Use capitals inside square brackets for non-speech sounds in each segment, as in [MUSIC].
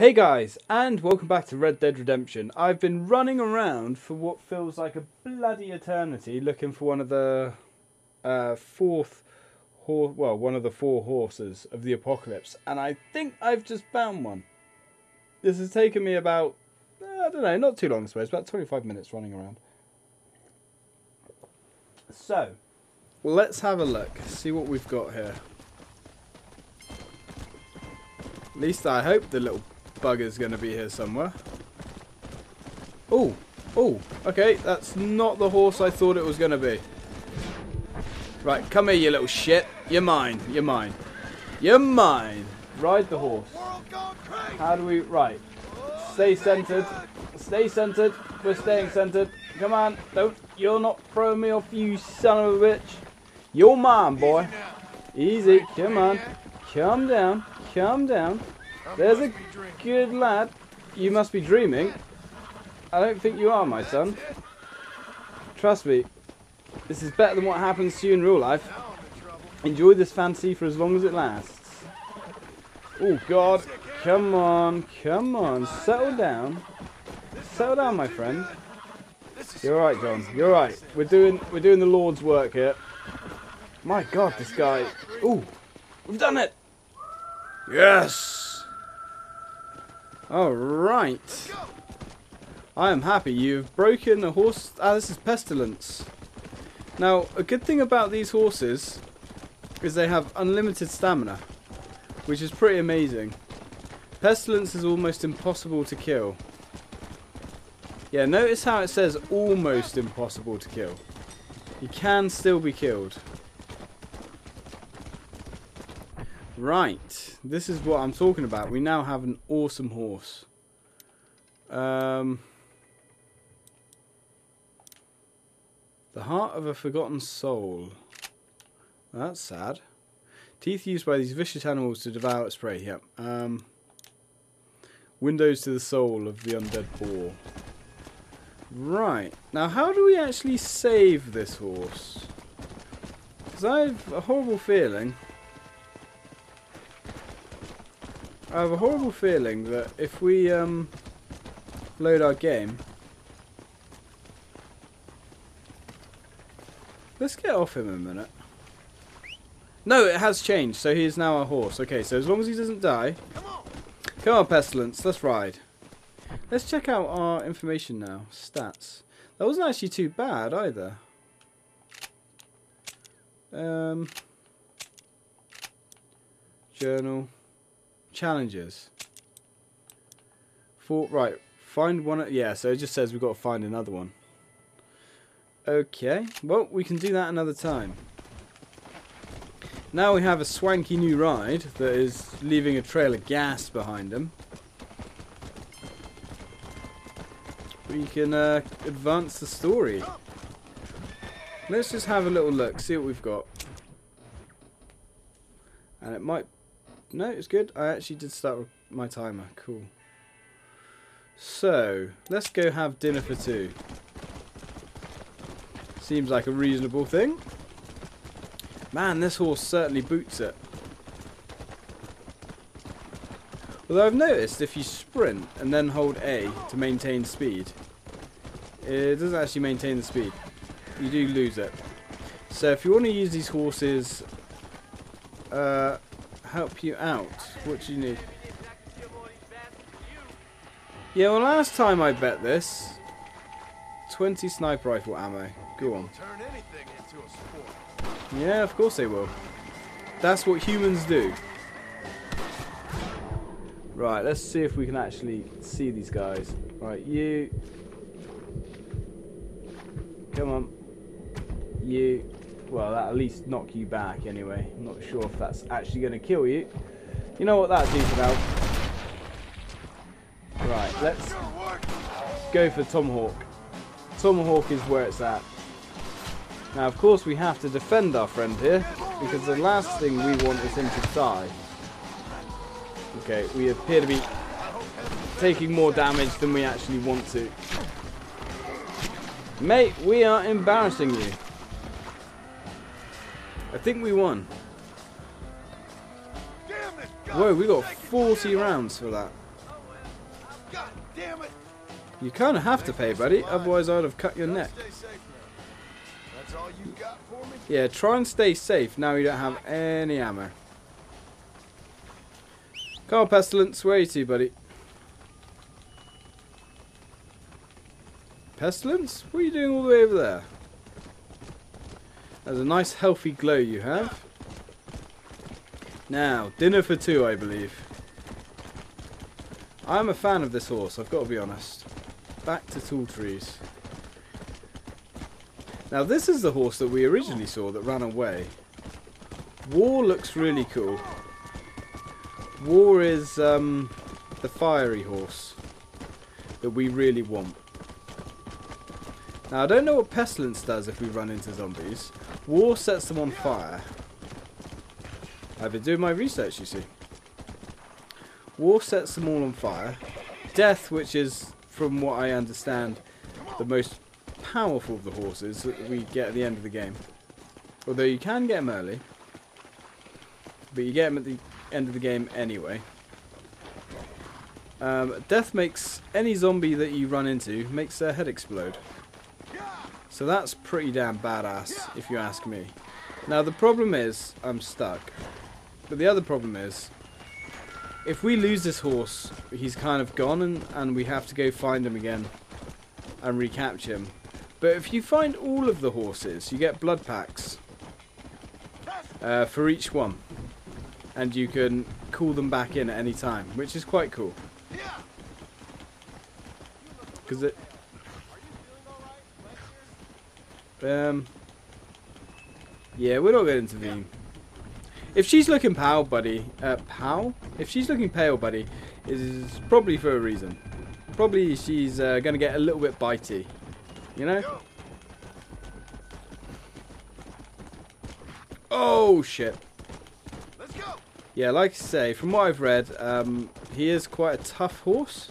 Hey guys, and welcome back to Red Dead Redemption. I've been running around for what feels like a bloody eternity looking for one of the uh, fourth, hor- well, one of the four horses of the apocalypse, and I think I've just found one. This has taken me about, I don't know, not too long, I suppose, about 25 minutes running around. So, let's have a look, see what we've got here. At least I hope the little bugger's going to be here somewhere. Oh, oh, okay, that's not the horse I thought it was going to be. Right, come here, you little shit. You're mine, you're mine. You're mine. Ride the horse. How do we, right. Stay centered. Stay centered. We're staying centered. Come on, don't, you're not throwing me off, you son of a bitch. You're mine, boy. Easy, come on. Calm down, calm down. There's a good lad. You must be dreaming. I don't think you are, my son. Trust me, this is better than what happens to you in real life. Enjoy this fantasy for as long as it lasts. Oh, God. Come on, come on. Settle down. Settle down, my friend. You're right, John. You're right. We're doing we're doing the Lord's work here. My God, this guy. Ooh, we've done it. Yes. All right. I am happy you've broken the horse. Ah, this is pestilence. Now, a good thing about these horses is they have unlimited stamina, which is pretty amazing. Pestilence is almost impossible to kill. Yeah, notice how it says almost impossible to kill. You can still be killed. Right, this is what I'm talking about. We now have an awesome horse. Um, the heart of a forgotten soul. That's sad. Teeth used by these vicious animals to devour its prey. Yep. Um, windows to the soul of the undead boar. Right. Now, how do we actually save this horse? Because I have a horrible feeling I have a horrible feeling that if we um, load our game... Let's get off him a minute. No, it has changed, so he is now a horse. Okay, so as long as he doesn't die... Come on, Pestilence, let's ride. Let's check out our information now. Stats. That wasn't actually too bad either. Um, journal. Challenges. For, right, find one. Yeah, so it just says we've got to find another one. Okay, well, we can do that another time. Now we have a swanky new ride that is leaving a trail of gas behind him. We can uh, advance the story. Let's just have a little look, see what we've got. And it might no, it's good. I actually did start my timer. Cool. So, let's go have dinner for two. Seems like a reasonable thing. Man, this horse certainly boots it. Although I've noticed if you sprint and then hold A to maintain speed, it doesn't actually maintain the speed. You do lose it. So if you want to use these horses uh, help you out? What do you need? Yeah, well last time I bet this, 20 sniper rifle ammo. Go on. Yeah, of course they will. That's what humans do. Right, let's see if we can actually see these guys. Right, you. Come on. You well, that at least knock you back anyway. I'm not sure if that's actually going to kill you. You know what that that's about. Right, let's go for Tomahawk. Tomahawk is where it's at. Now, of course, we have to defend our friend here, because the last thing we want is him to die. Okay, we appear to be taking more damage than we actually want to. Mate, we are embarrassing you. I think we won. Whoa, we got 40 rounds for that. You kind of have to pay, buddy. Otherwise, I'd have cut your neck. Yeah, try and stay safe. Now you don't have any ammo. Carl Pestilence, where are you to, buddy? Pestilence? What are you doing all the way over there? There's a nice healthy glow you have. Now, dinner for two, I believe. I'm a fan of this horse, I've got to be honest. Back to tall trees. Now this is the horse that we originally saw that ran away. War looks really cool. War is um, the fiery horse that we really want. Now I don't know what Pestilence does if we run into zombies. War sets them on fire. I've been doing my research, you see. War sets them all on fire. Death, which is, from what I understand, the most powerful of the horses that we get at the end of the game. Although you can get them early. But you get them at the end of the game anyway. Um, death makes any zombie that you run into, makes their head explode. So that's pretty damn badass, if you ask me. Now the problem is, I'm stuck. But the other problem is, if we lose this horse, he's kind of gone and, and we have to go find him again and recapture him. But if you find all of the horses, you get blood packs uh, for each one. And you can call them back in at any time, which is quite cool. Because it... Um... Yeah, we're not going to intervene. If she's looking pale, buddy, uh, pale? If she's looking pale, buddy, is probably for a reason. Probably she's uh, going to get a little bit bitey. You know? Oh, shit. Let's go. Yeah, like I say, from what I've read, um, he is quite a tough horse,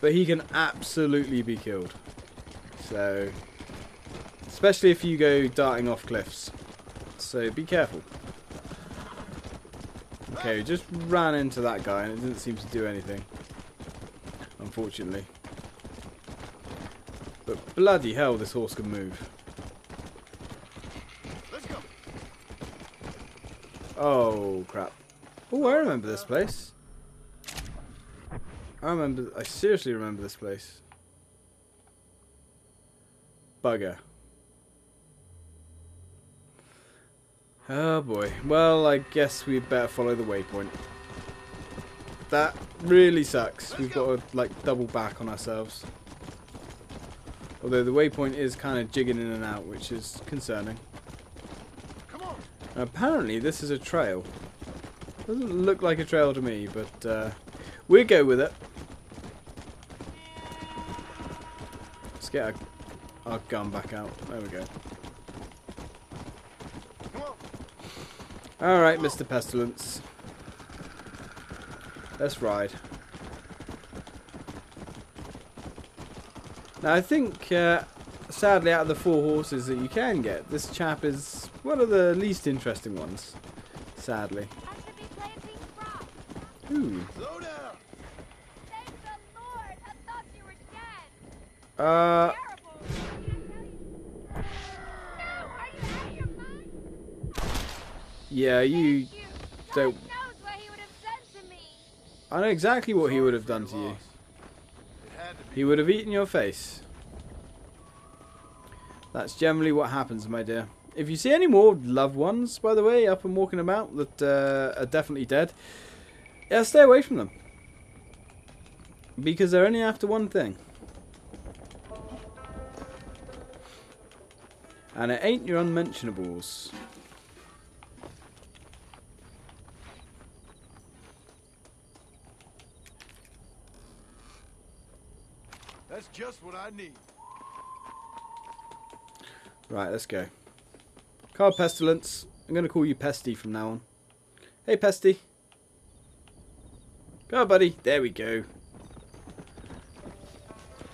but he can absolutely be killed. So, especially if you go darting off cliffs. So be careful. Okay, we just ran into that guy and it didn't seem to do anything. Unfortunately. But bloody hell, this horse can move. Let's go. Oh, crap. Oh, I remember this place. I remember, I seriously remember this place. Bugger. Oh boy. Well, I guess we'd better follow the waypoint. That really sucks. We've got to, like, double back on ourselves. Although the waypoint is kind of jigging in and out, which is concerning. Come on. Apparently, this is a trail. Doesn't look like a trail to me, but uh, we'll go with it. Let's get our, our gun back out. There we go. Come on. Alright, Mr. Pestilence. Let's ride. Now, I think, uh, sadly, out of the four horses that you can get, this chap is one of the least interesting ones. Sadly. I should be planting crops. Ooh. Slow down. Thank yeah, you don't... God knows what he would have done to me. I know exactly what he would have done to you. It had to be. He would have eaten your face. That's generally what happens, my dear. If you see any more loved ones, by the way, up and walking about that uh, are definitely dead, yeah, stay away from them. Because they're only after one thing. And it ain't your unmentionables. That's just what I need. Right, let's go. Carl Pestilence. I'm going to call you Pesty from now on. Hey, Pesty. Go on, buddy. There we go.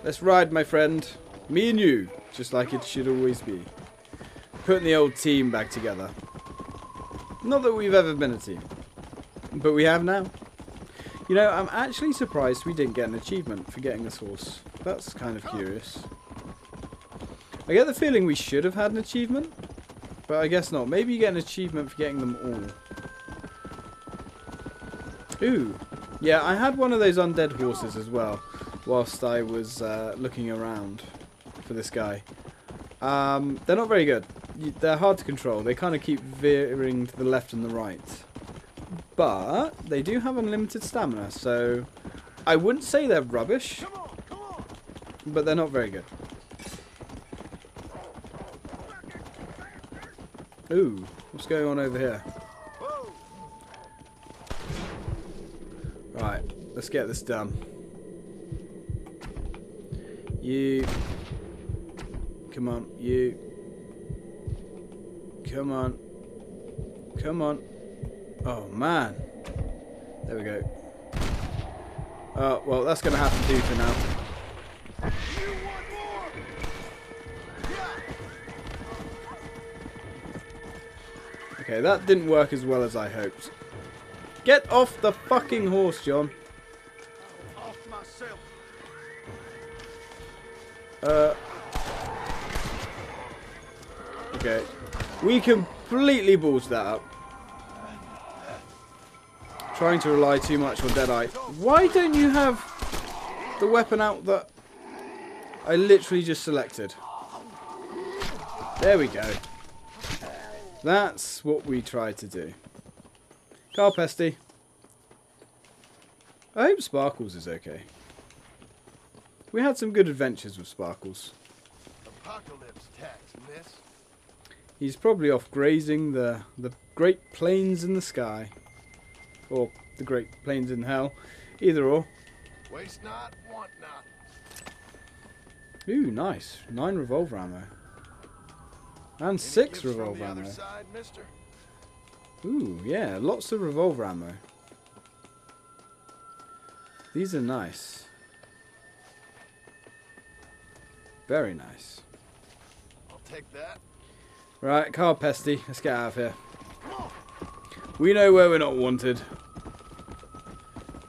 Let's ride, my friend. Me and you. Just like it should always be. Putting the old team back together. Not that we've ever been a team. But we have now. You know, I'm actually surprised we didn't get an achievement for getting this horse. That's kind of curious. I get the feeling we should have had an achievement, but I guess not. Maybe you get an achievement for getting them all. Ooh. Yeah, I had one of those undead horses as well, whilst I was uh, looking around for this guy. Um, they're not very good. They're hard to control. They kind of keep veering to the left and the right. But they do have unlimited stamina, so I wouldn't say they're rubbish, Come on, come on. But they're not very good. Ooh, what's going on over here? Right, let's get this done. You. Come on, you. Come on. Come on. Oh, man. There we go. Oh, well, that's going to have to do for now. Okay, that didn't work as well as I hoped. Get off the fucking horse, John. Off myself. Uh. Okay. We completely balls that up. Trying to rely too much on Deadeye. Why don't you have the weapon out that I literally just selected? There we go. That's what we try to do. Carl Pesty. I hope Sparkles is okay. We had some good adventures with Sparkles. Apocalypse tax, miss. He's probably off grazing the the great plains in the sky. Or the great plains in hell. Either or. Waste not, want not. Ooh, nice. Nine revolver ammo. And six revolver ammo. side? Ooh, yeah, lots of revolver ammo. These are nice. Very nice. I'll take that. Right, Carl Pesty, let's get out of here. We know where we're not wanted.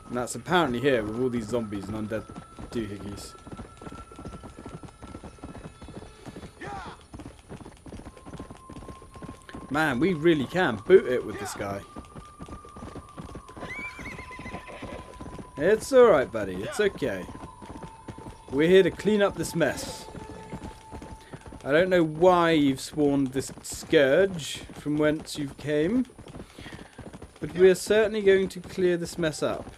And that's apparently here with all these zombies and undead doohickeys. Man, we really can boot it with this guy. It's alright, buddy. It's okay. We're here to clean up this mess. I don't know why you've spawned this scourge from whence you came, but we are certainly going to clear this mess up.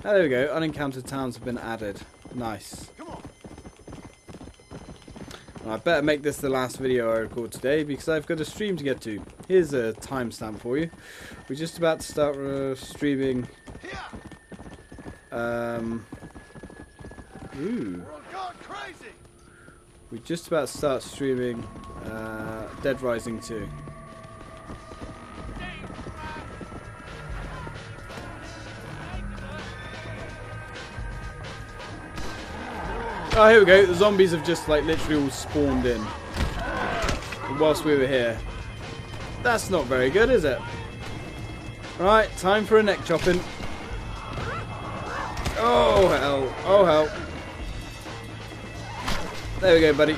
Ah, there we go. Unencountered towns have been added. Nice. I better make this the last video I record today because I've got a stream to get to. Here's a timestamp for you. We're just about to start uh, streaming. Um, ooh, We're on crazy. we're just about to start streaming uh, Dead Rising 2. Oh, here we go. The zombies have just like literally all spawned in whilst we were here. That's not very good, is it? Right, time for a neck chopping. Oh hell! Oh hell! There we go, buddy.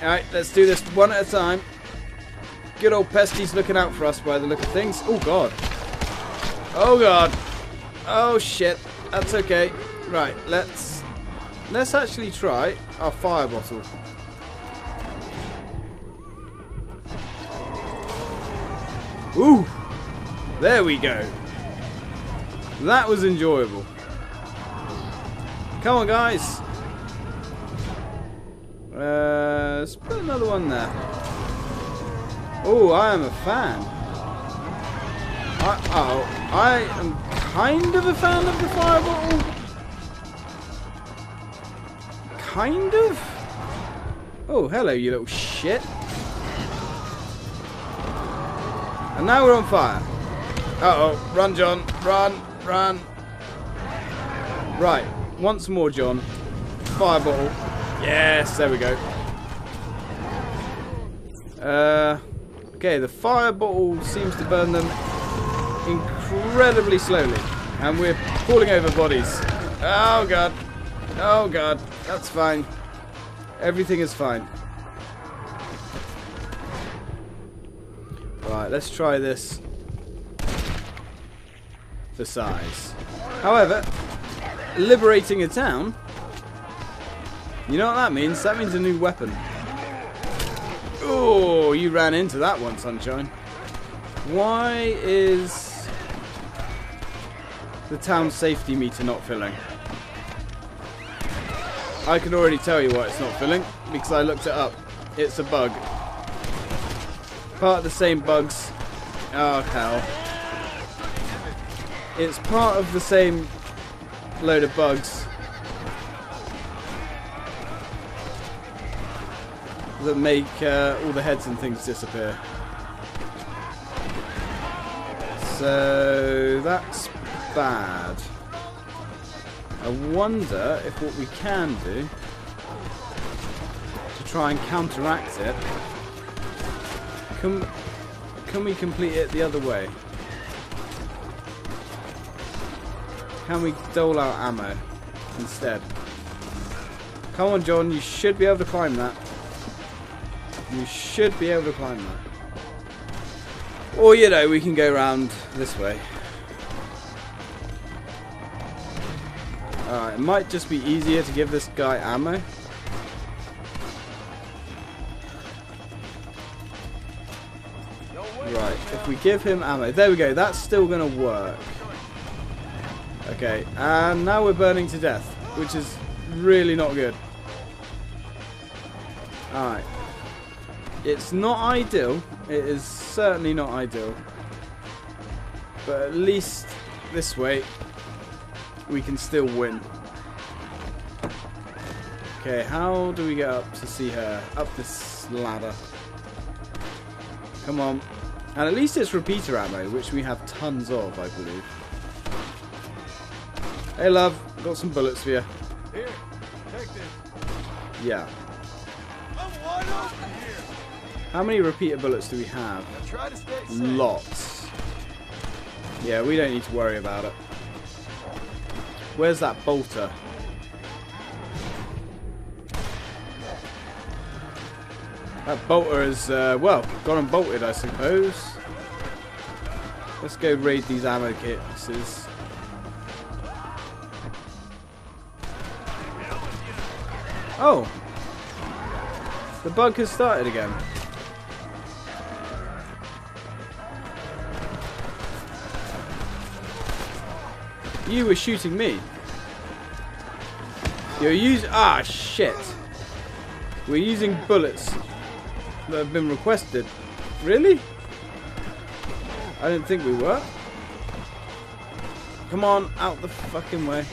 Alright, let's do this one at a time. Good old Pesty's looking out for us by the look of things. Oh god. Oh god. Oh shit. That's okay. Right, let's let's actually try our fire bottle. Ooh. There we go. That was enjoyable. Come on, guys. Uh, let's put another one there. Oh, I am a fan. I, oh, I am kind of a fan of the fire bottle. Kind of? Oh, hello, you little shit. And now we're on fire. Uh-oh. Run, John. Run, run. Right. Once more, John. Fire bottle. Yes, there we go. Uh, okay, the fire bottle seems to burn them incredibly slowly. And we're falling over bodies. Oh god. Oh god. That's fine. Everything is fine. Right, let's try this for size. However, liberating a town, you know what that means? That means a new weapon. Oh, you ran into that one, Sunshine. Why is the town safety meter not filling? I can already tell you why it's not filling, because I looked it up. It's a bug. Part of the same bugs. Oh, hell. It's part of the same load of bugs that make uh, all the heads and things disappear. So that's bad. I wonder if what we can do to try and counteract it, can, can we complete it the other way? Can we dole out ammo instead? Come on, John, you should be able to climb that. You should be able to climb that. Or, you know, we can go around this way. It might just be easier to give this guy ammo. Right, if we give him ammo. There we go, that's still going to work. Okay, and now we're burning to death, which is really not good. Alright. It's not ideal. It is certainly not ideal. But at least this way, we can still win. Okay, how do we get up to see her? Up this ladder. Come on. And at least it's repeater ammo, which we have tons of, I believe. Hey, love. Got some bullets for you. Here, take this. Yeah. I'm wide open here. How many repeater bullets do we have? Try to stay safe. Lots. Yeah, we don't need to worry about it. Where's that bolter? That bolter is, uh, well, gone and bolted, I suppose. Let's go raid these ammo cases. Oh! The bug has started again. You were shooting me. You're using... Ah, shit. We're using bullets that have been requested. Really? I didn't think we were. Come on, out the fucking way.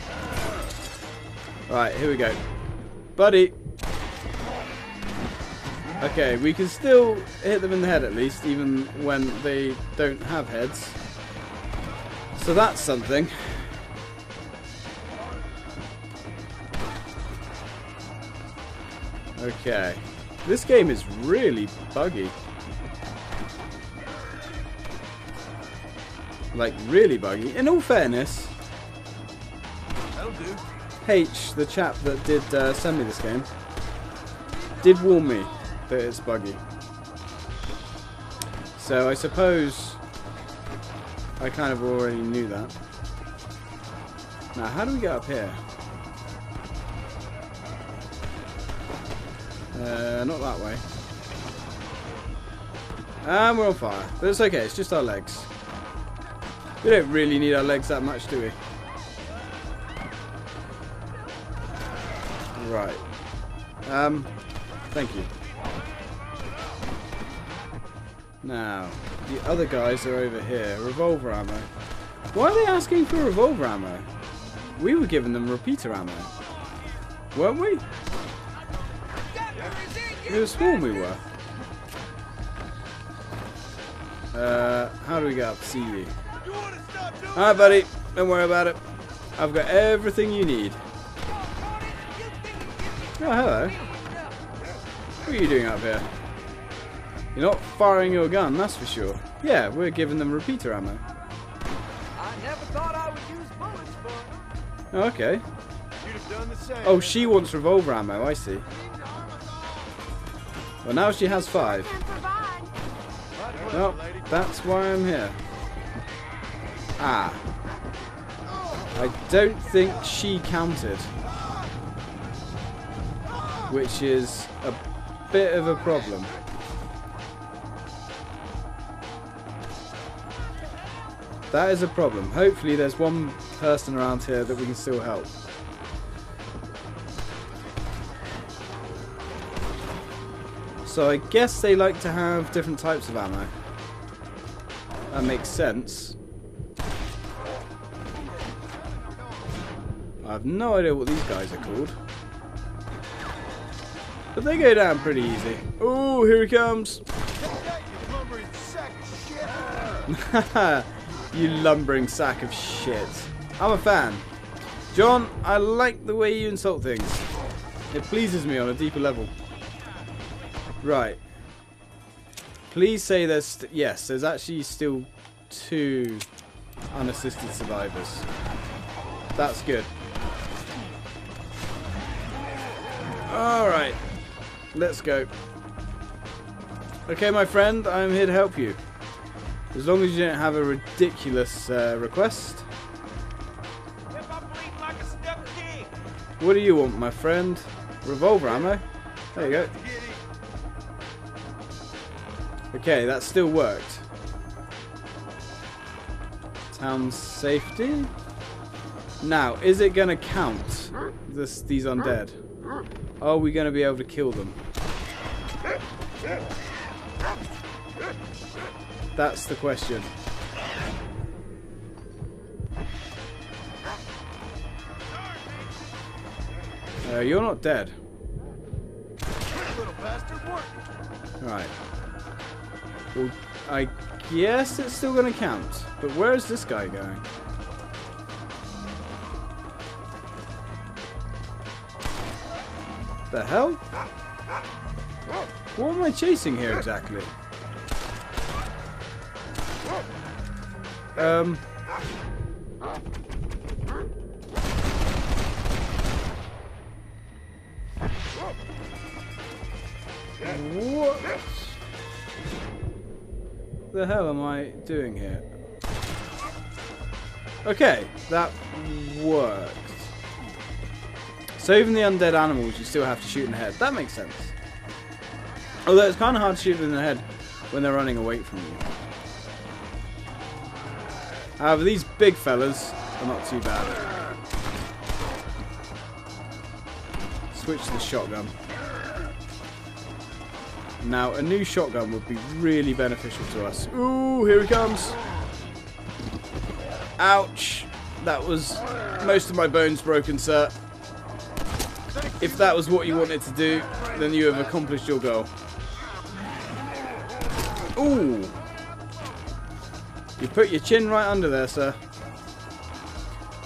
Right, here we go. Buddy. Okay, we can still hit them in the head at least, even when they don't have heads. So that's something. Okay. This game is really buggy. Like, really buggy. In all fairness, That'll do. H, the chap that did uh, send me this game, did warn me that it's buggy. So I suppose I kind of already knew that. Now, how do we get up here? Uh, not that way. And we're on fire. But it's okay, it's just our legs. We don't really need our legs that much, do we? Right. Um, thank you. Now, the other guys are over here. Revolver ammo. Why are they asking for revolver ammo? We were giving them repeater ammo. Weren't we? Was sworn we were. Uh, how do we get up to see you? You want to stop doing Alright, buddy. Don't worry about it. I've got everything you need. Oh, hello. What are you doing up here? You're not firing your gun, that's for sure. Yeah, we're giving them repeater ammo. I never thought I would use bullets for okay. done the same. Oh, she wants revolver ammo, I see. Well, now she has five. Can provide. My pleasure, Well, that's why I'm here. Ah. I don't think she counted. Which is a bit of a problem. That is a problem. Hopefully there's one person around here that we can still help. So I guess they like to have different types of ammo. That makes sense. I have no idea what these guys are called. But they go down pretty easy. Oh, here he comes. [LAUGHS] You lumbering sack of shit. I'm a fan. John, I like the way you insult things. It pleases me on a deeper level. Right. Please say there's... Yes, there's actually still two unassisted survivors. That's good. Alright. Let's go. Okay, my friend, I'm here to help you. As long as you don't have a ridiculous uh, request. What do you want, my friend? Revolver ammo? There you go. Okay, that still worked. Town safety? Now, is it going to count, this, these undead? Are we going to be able to kill them? That's the question. Uh, you're not dead. Right. Well, I guess it's still going to count. But where is this guy going? The hell? What am I chasing here exactly? Um. The hell am I doing here? Okay, that worked. So even the undead animals, you still have to shoot in the head. That makes sense. Although it's kind of hard to shoot them in the head when they're running away from you. However, these big fellas are not too bad. Switch to the shotgun. Now, a new shotgun would be really beneficial to us. Ooh, here he comes. Ouch. That was most of my bones broken, sir. If that was what you wanted to do, then you have accomplished your goal. Ooh. You put your chin right under there, sir.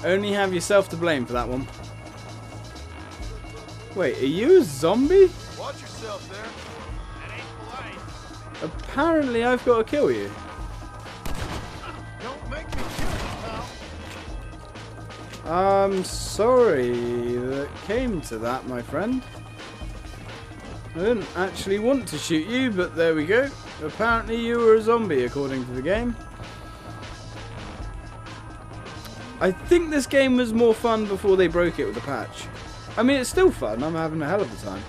Only have yourself to blame for that one. Wait, are you a zombie? Watch yourself there. That ain't polite. Apparently I've got to kill you. Don't make me kill you, pal. I'm sorry that came to that, my friend. I didn't actually want to shoot you, but there we go. Apparently you were a zombie, according to the game. I think this game was more fun before they broke it with the patch. I mean, it's still fun. I'm having a hell of a time.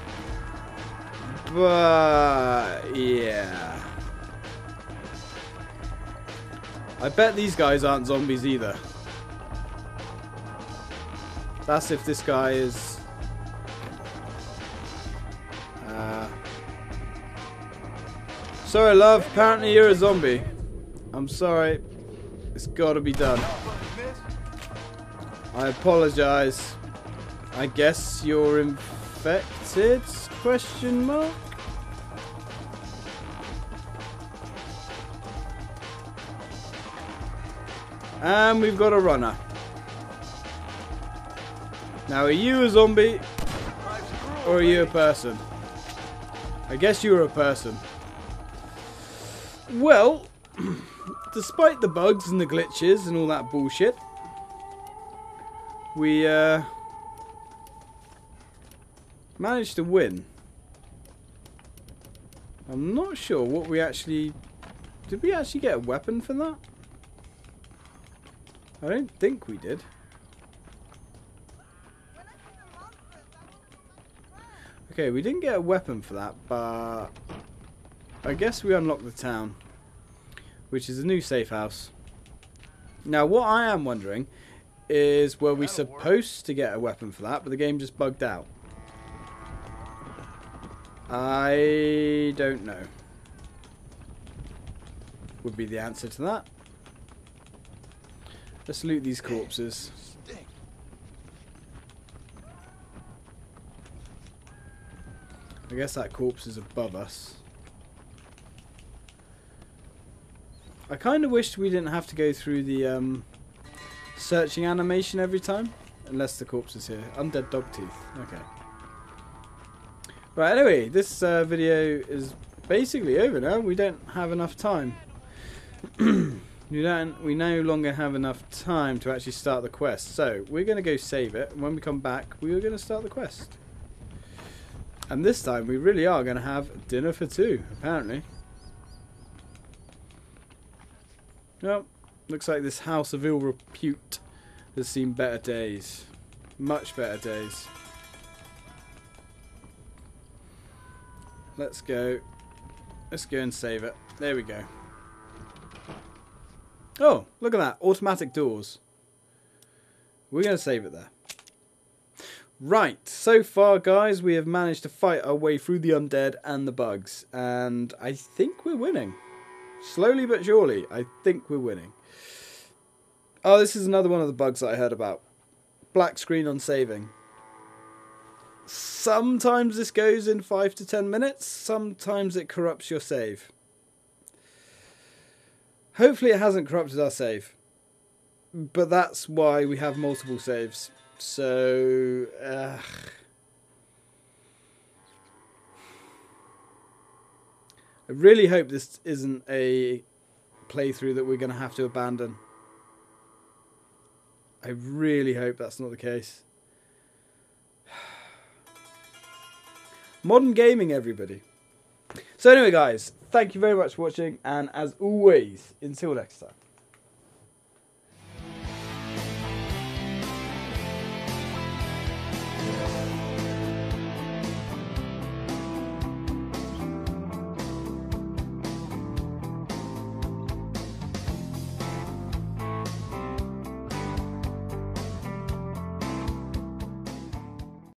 But, yeah. I bet these guys aren't zombies either. That's if this guy is... Uh, sorry, love. Apparently you're a zombie. I'm sorry. It's got to be done. I apologize. I guess you're infected? Question mark. And we've got a runner. Now, are you a zombie or are you a person? I guess you're a person. Well, [CLEARS THROAT] despite the bugs and the glitches and all that bullshit, we uh, managed to win. I'm not sure what we actually... Did we actually get a weapon for that? I don't think we did. Okay, we didn't get a weapon for that, but I guess we unlocked the town, which is a new safe house. Now, what I am wondering is were we supposed to get a weapon for that, but the game just bugged out? I don't know. Would be the answer to that. Let's loot these corpses. I guess that corpse is above us. I kind of wished we didn't have to go through the um, searching animation every time. Unless the corpse is here. Undead dog teeth. Okay. Right, anyway, this uh, video is basically over now. We don't have enough time. [CLEARS THROAT] we don't. We no longer have enough time to actually start the quest. So we're going to go save it, and when we come back, we are going to start the quest. And this time, we really are going to have dinner for two, apparently. Well, looks like this house of ill repute has seen better days. Much better days. Let's go. Let's go and save it. There we go. Oh, look at that. Automatic doors. We're going to save it there. Right, so far, guys, we have managed to fight our way through the undead and the bugs. And I think we're winning. Slowly but surely, I think we're winning. Oh, this is another one of the bugs that I heard about. Black screen on saving. Sometimes this goes in 5 to 10 minutes, sometimes it corrupts your save. Hopefully it hasn't corrupted our save. But that's why we have multiple saves. So, uh, I really hope this isn't a playthrough that we're going to have to abandon. I really hope that's not the case. [SIGHS] Modern gaming, everybody. So, anyway, guys, thank you very much for watching, and as always, until next time.